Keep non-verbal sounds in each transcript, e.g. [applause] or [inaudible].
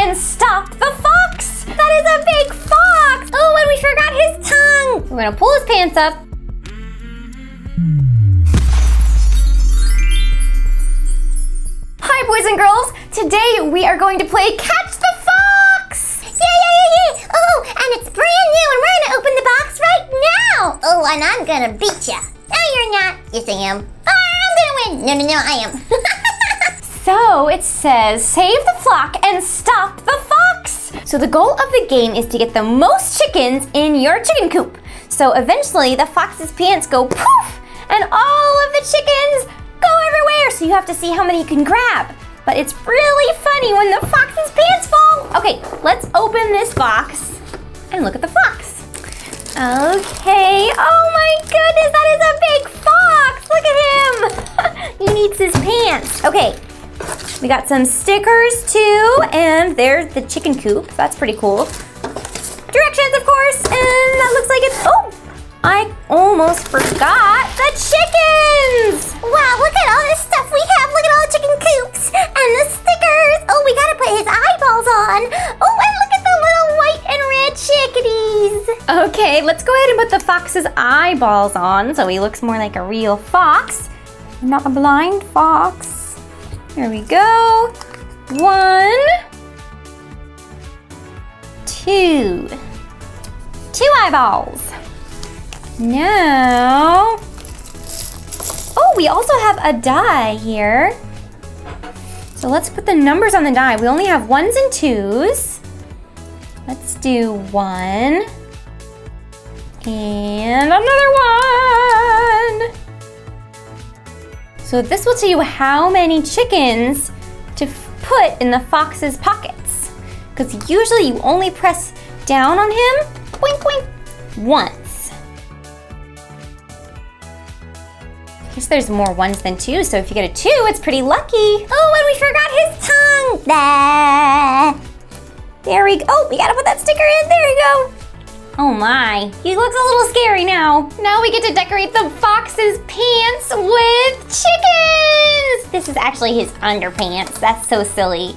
and stop the fox. That is a big fox. Oh, and we forgot his tongue. We're gonna pull his pants up. Hi, boys and girls. Today we are going to play Catch the Fox. Yeah, yeah, yeah, yeah. Oh, and it's brand new, and we're gonna open the box right now. Oh, and I'm gonna beat ya. No, you're not. Yes, I am. Oh, I'm gonna win. No, no, no, I am. [laughs] So it says, save the flock and stop the fox. So the goal of the game is to get the most chickens in your chicken coop. So eventually the fox's pants go poof and all of the chickens go everywhere. So you have to see how many you can grab. But it's really funny when the fox's pants fall. Okay, let's open this box and look at the fox. Okay, oh my goodness, that is a big fox. Look at him. [laughs] he needs his pants. Okay, we got some stickers too, and there's the chicken coop. That's pretty cool. Directions, of course, and that looks like it's, oh, I almost forgot the chickens. wow, look at all this stuff we have. Look at all the chicken coops and the stickers. Oh, we gotta put his eyeballs on. Oh, and look at the little white and red chickadees. Okay, let's go ahead and put the fox's eyeballs on so he looks more like a real fox, not a blind fox. Here we go. One, two, two eyeballs. Now, oh, we also have a die here. So let's put the numbers on the die. We only have ones and twos. Let's do one and another one. So this will tell you how many chickens to put in the fox's pockets. Because usually you only press down on him, wink wink, once. I guess there's more ones than twos, so if you get a two, it's pretty lucky. Oh, and we forgot his tongue. Bah. There we go. Oh, we gotta put that sticker in. There you go. Oh my, he looks a little scary now. Now we get to decorate the fox's pants. Is actually his underpants. That's so silly.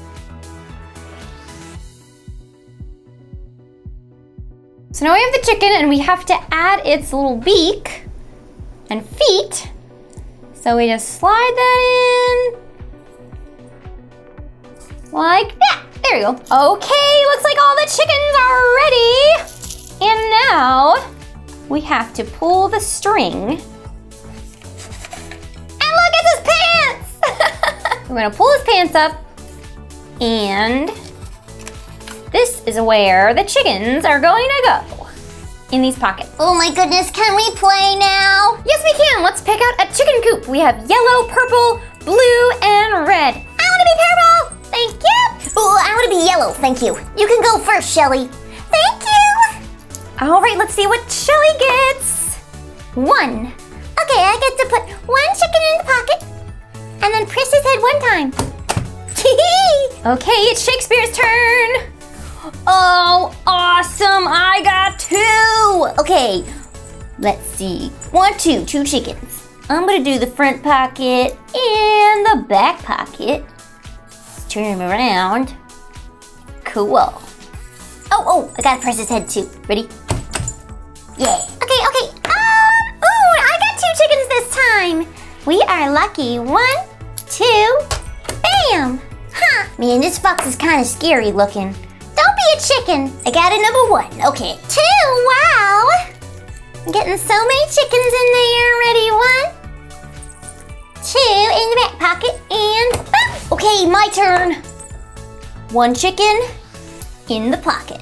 So now we have the chicken and we have to add its little beak and feet. So we just slide that in like that. There you go. Okay, looks like all the chickens are ready. And now we have to pull the string. We're gonna pull his pants up and this is where the chickens are going to go in these pockets. Oh my goodness, can we play now? Yes, we can. Let's pick out a chicken coop. We have yellow, purple, blue, and red. I want to be purple. Thank you. Oh, I want to be yellow. Thank you. You can go first, Shelly. Thank you. All right, let's see what Shelly gets. One. Okay, I get to put one chicken in the pocket and then press his head one time. [laughs] okay, it's Shakespeare's turn. Oh, awesome. I got two. Okay, let's see. One, two, two chickens. I'm gonna do the front pocket and the back pocket. Turn him around. Cool. Oh, oh, I gotta press his head too. Ready? Yeah. Okay, okay. Um, ooh, I got two chickens this time. We are lucky. One, two, bam. Huh. Man, this fox is kind of scary looking. Don't be a chicken. I got a number one. Okay. Two, wow. I'm getting so many chickens in there. Ready? One, two in the back pocket, and. Okay, my turn. One chicken in the pocket.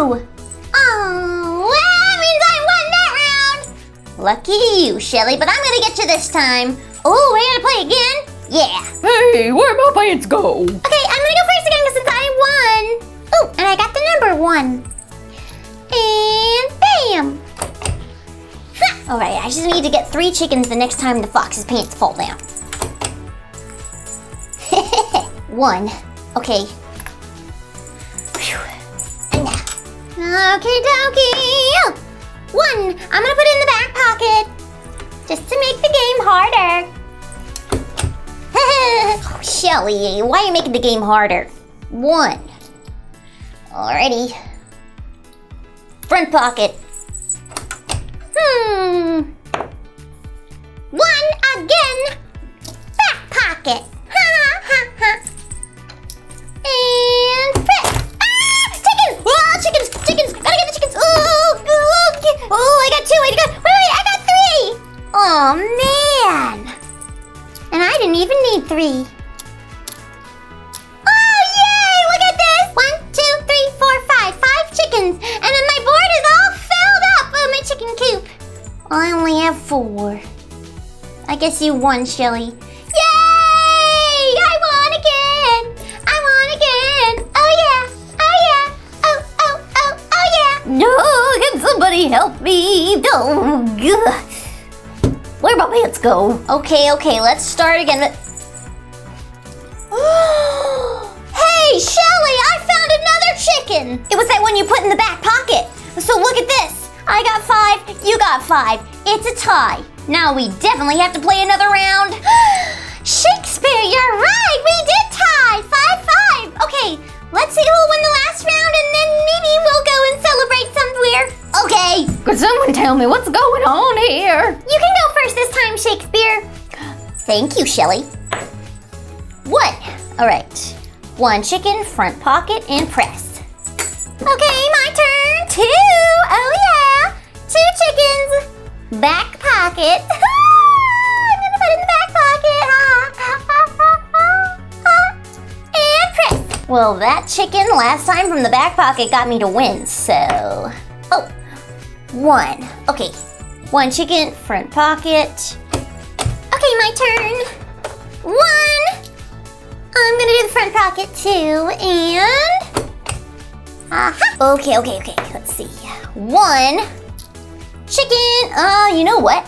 Oh, Lucky you, Shelly, but I'm gonna get you this time. Oh, we're gonna play again? Yeah. Hey, where my pants go? Okay, I'm gonna go first again since I won. Oh, and I got the number one. And bam. All right, I just need to get three chickens the next time the fox's pants fall down. [laughs] one. Okay. Okay, dokie. One. I'm gonna put it in the back pocket. Just to make the game harder. [laughs] oh, Shelly, why are you making the game harder? One. Alrighty. Front pocket. Hmm. One again. Back pocket. Oh man! And I didn't even need three. Oh yay! Look at this! One, two, three, four, five. Five chickens, and then my board is all filled up with my chicken coop. I only have four. I guess you won, Shelly. Yay! I won again! I won again! Oh yeah! Oh yeah! Oh, oh, oh, oh yeah! No, can somebody help me? Ugh. Where my pants go? Okay, okay, let's start again. [gasps] hey, Shelly, I found another chicken! It was that one you put in the back pocket. So look at this. I got five, you got five. It's a tie. Now we definitely have to play another round. [gasps] Shakespeare, you're right. We did tie. Five, five. Okay, let's see who will win the last round and then maybe we'll go and celebrate somewhere. Okay. Could someone tell me what's going on here? Thank you, Shelly. What? All right. One chicken, front pocket, and press. Okay, my turn. Two. Oh, yeah. Two chickens. Back pocket. [laughs] I'm gonna put it in the back pocket. and press. Well, that chicken last time from the back pocket got me to win, so. Oh, one. Okay. One chicken, front pocket. My turn. One. I'm gonna do the front pocket too, and. Aha. Okay, okay, okay. Let's see. One chicken. Uh, you know what?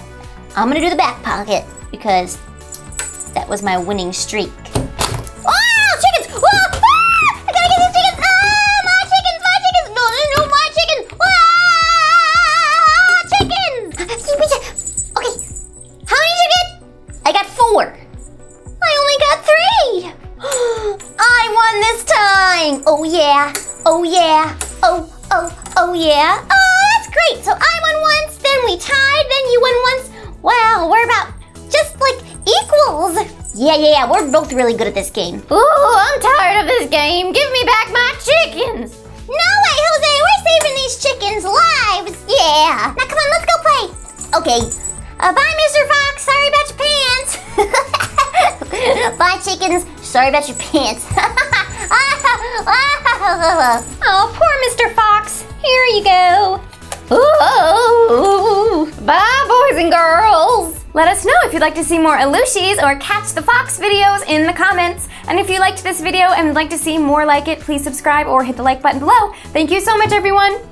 I'm gonna do the back pocket because that was my winning streak. Yeah. Oh yeah. Oh oh oh yeah. Oh, that's great. So I won once, then we tied, then you won once. Wow, we're about just like equals. Yeah, yeah, yeah. We're both really good at this game. Ooh, I'm tired of this game. Give me back my chickens. No way, Jose. We're saving these chickens' lives. Yeah. Now come on, let's go play. Okay. Uh, bye, Mr. Fox. Sorry about your pants. [laughs] Bye, chickens. Sorry about your pants. [laughs] [laughs] oh, poor Mr. Fox. Here you go. Ooh, bye, boys and girls. Let us know if you'd like to see more Alushhhes or Catch the Fox videos in the comments. And if you liked this video and would like to see more like it, please subscribe or hit the like button below. Thank you so much, everyone.